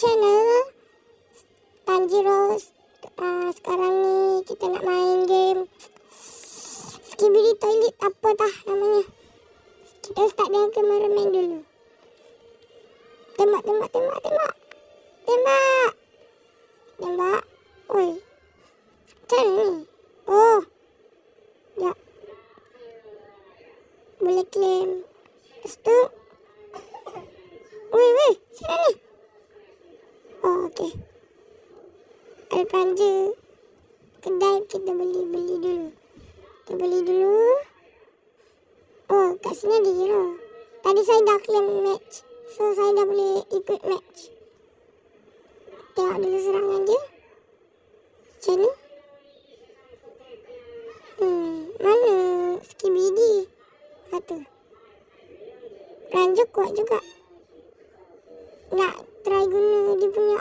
channel. Tanjiro uh, Sekarang ni kita nak main game Skibidi Toilet apa tah namanya. Kita start dengan cameraman dulu. Tembak, tembak, tembak, tembak. Tembak. Tembak. Oi. Macam ni? Oh. Ya. Boleh claim. Lepas tu. Weh, weh, sini ni. Oh, okey. Ada belanja. Kedai kita beli-beli dulu. Kita beli dulu. Oh, kat sini ada hero. Tadi saya dah claim match. So, saya dah boleh ikut match. Tengok dulu serangan dia. Macam ni. Hmm, mana Skibidi? Satu. Ranjuk kuat juga nak try guna dia punya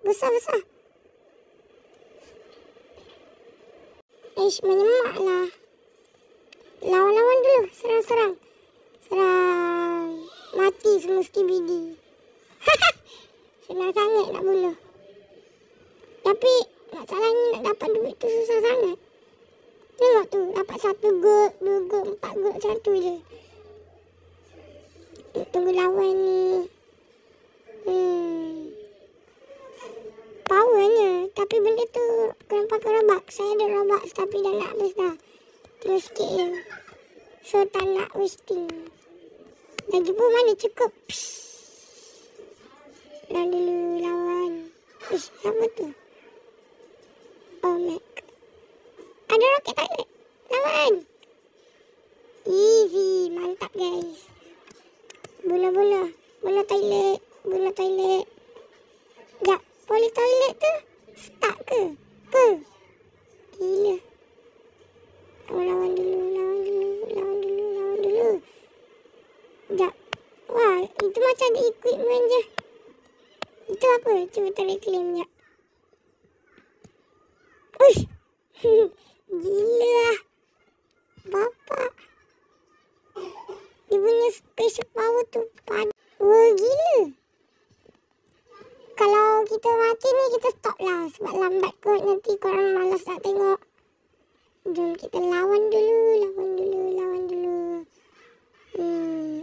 Besar-besar. Ish, menyemak lah. Lawan-lawan dulu. Serang-serang. Serang. Mati semua skibidi. Senang sangat nak buluh. Tapi, masalahnya nak dapat duit tu susah sangat. Tengok tu, dapat satu gold, dua gold, empat gold macam tu je. Tunggu lawan ni. Hmm. Tapi benda tu kena pakai robak. Saya ada robak tapi dah nak habis dah. Terus sikit je. So tak nak wasting. Lagi pun mana cukup. Dah dulu lawan. Ish, siapa tu? Oh, Mac. Ada roket toilet. Lawan. Easy. Mantap guys. Bola-bola. Bola toilet. Bola toilet. Sekejap. Bola toilet tu stuck ke? Ke? Gila. Lawan-lawan dulu. Lawan dulu. Lawan dulu. Lawan dulu. Sekejap. Wah. Itu macam ada equipment je. Itu apa? Cuba tarik claim sekejap. Uish. Gila lah. Bapak. Dia punya special power tu. Wah gila. Kita mati ni kita stop lah. Sebab lambat kot nanti korang malas nak tengok. Jom kita lawan dulu. Lawan dulu. Lawan dulu. Hmm.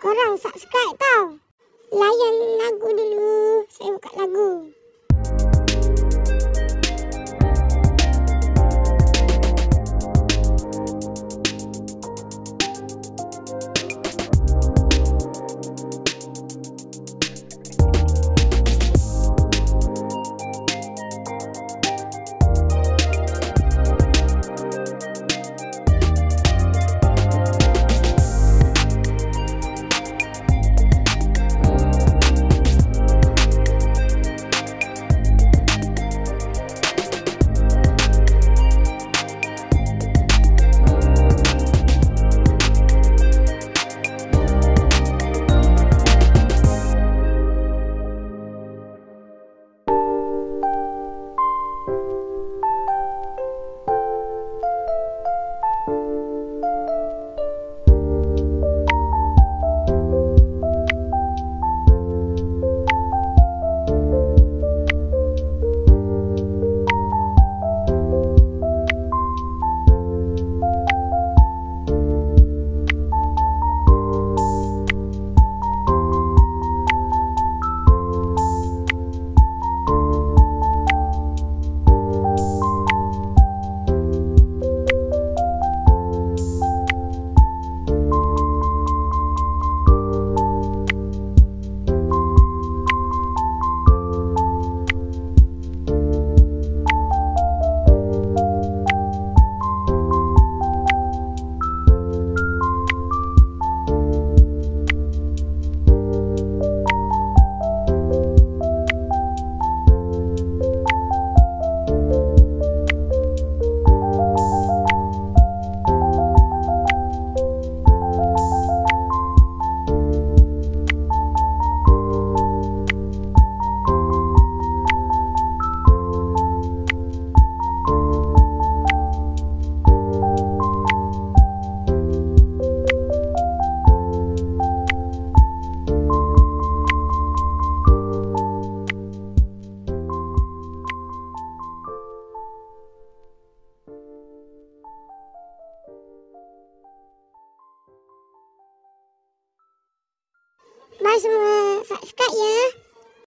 Korang subscribe tau. Bye semua. Subscribe ya.